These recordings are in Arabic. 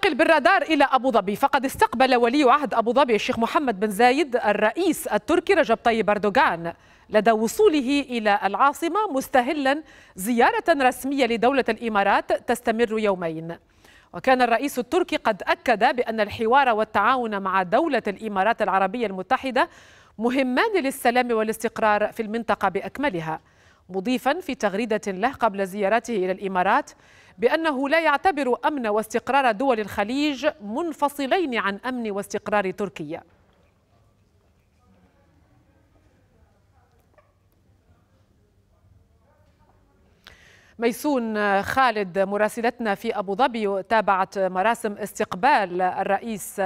ننتقل بالرادار إلى أبو ظبي. فقد استقبل ولي عهد أبو ظبي الشيخ محمد بن زايد الرئيس التركي رجب طيب أردوغان. لدى وصوله إلى العاصمة مستهلا زيارة رسمية لدولة الإمارات تستمر يومين. وكان الرئيس التركي قد أكد بأن الحوار والتعاون مع دولة الإمارات العربية المتحدة مهمان للسلام والاستقرار في المنطقة بأكملها. مضيفا في تغريدة له قبل زيارته إلى الإمارات بأنه لا يعتبر أمن واستقرار دول الخليج منفصلين عن أمن واستقرار تركيا. ميسون خالد مراسلتنا في أبو ظبي تابعت مراسم استقبال الرئيس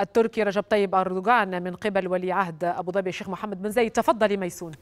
التركي رجب طيب أردوغان من قبل ولي عهد أبو ظبي. الشيخ محمد بن زايد تفضلي ميسون.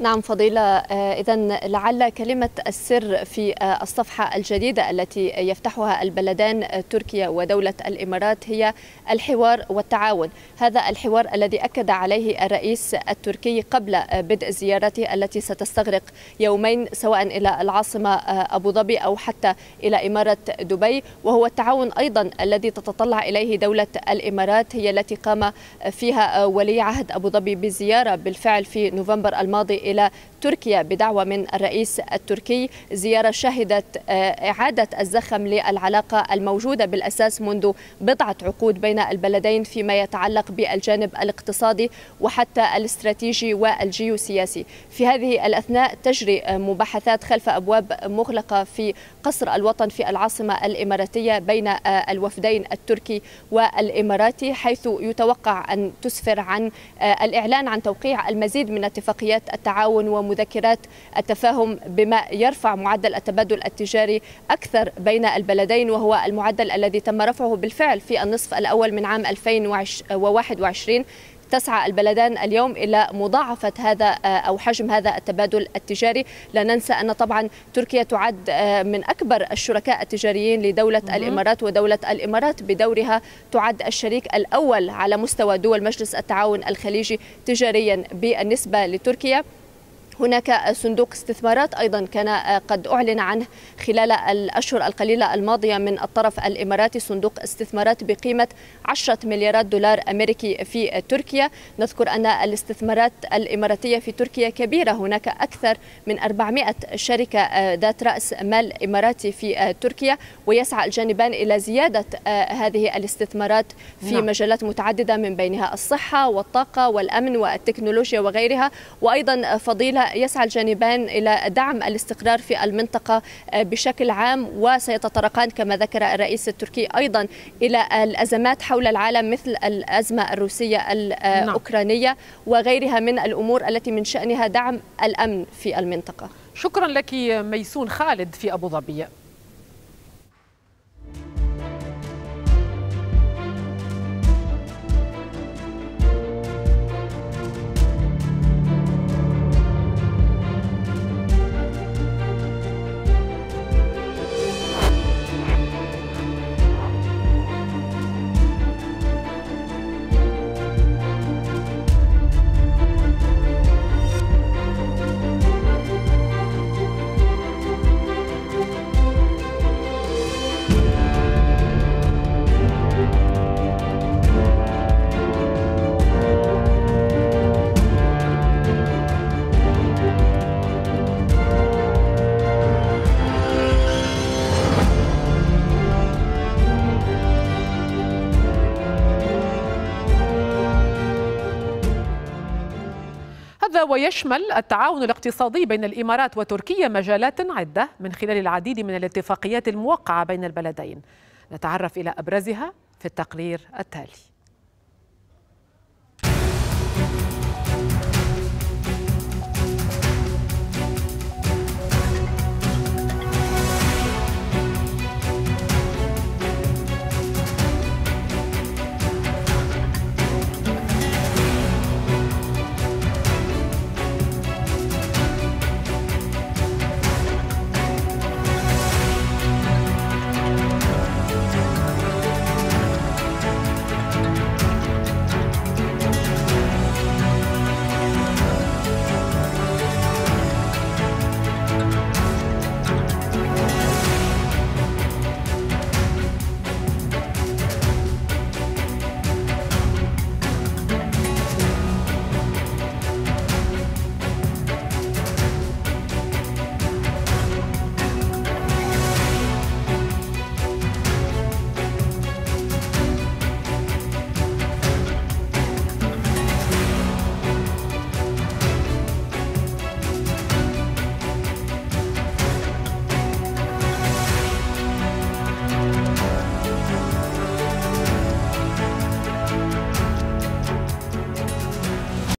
نعم فضيلة إذا لعل كلمة السر في الصفحة الجديدة التي يفتحها البلدان تركيا ودولة الإمارات هي الحوار والتعاون. هذا الحوار الذي أكد عليه الرئيس التركي قبل بدء زيارته التي ستستغرق يومين سواء إلى العاصمة أبو ظبي أو حتى إلى إمارة دبي. وهو التعاون أيضا الذي تتطلع إليه دولة الإمارات هي التي قام فيها ولي عهد أبو ظبي بزيارة بالفعل في نوفمبر الماضي إلى تركيا بدعوة من الرئيس التركي زيارة شهدت إعادة الزخم للعلاقة الموجودة بالأساس منذ بضعة عقود بين البلدين فيما يتعلق بالجانب الاقتصادي وحتى الاستراتيجي والجيوسياسي. في هذه الأثناء تجري مباحثات خلف أبواب مغلقة في قصر الوطن في العاصمة الإماراتية بين الوفدين التركي والإماراتي حيث يتوقع أن تسفر عن الإعلان عن توقيع المزيد من اتفاقيات التعاون ومذكرات التفاهم بما يرفع معدل التبادل التجاري أكثر بين البلدين وهو المعدل الذي تم رفعه بالفعل في النصف الأول من عام 2021 تسعى البلدان اليوم إلى مضاعفة هذا أو حجم هذا التبادل التجاري، لا ننسى أن طبعا تركيا تعد من أكبر الشركاء التجاريين لدولة الإمارات ودولة الإمارات بدورها تعد الشريك الأول على مستوى دول مجلس التعاون الخليجي تجاريا بالنسبة لتركيا. هناك صندوق استثمارات أيضا كان قد أعلن عنه خلال الأشهر القليلة الماضية من الطرف الإماراتي صندوق استثمارات بقيمة 10 مليارات دولار أمريكي في تركيا. نذكر أن الاستثمارات الإماراتية في تركيا كبيرة هناك أكثر من 400 شركة ذات رأس مال إماراتي في تركيا. ويسعى الجانبان إلى زيادة هذه الاستثمارات في نعم. مجالات متعددة من بينها الصحة والطاقة والأمن والتكنولوجيا وغيرها. وأيضا فضيلة يسعى الجانبان إلى دعم الاستقرار في المنطقة بشكل عام وسيتطرقان كما ذكر الرئيس التركي أيضا إلى الأزمات حول العالم مثل الأزمة الروسية الاوكرانيه وغيرها من الأمور التي من شأنها دعم الأمن في المنطقة. شكرا لك ميسون خالد في أبو ظبي. هذا ويشمل التعاون الاقتصادي بين الإمارات وتركيا مجالات عدة من خلال العديد من الاتفاقيات الموقعة بين البلدين. نتعرف إلى أبرزها في التقرير التالي.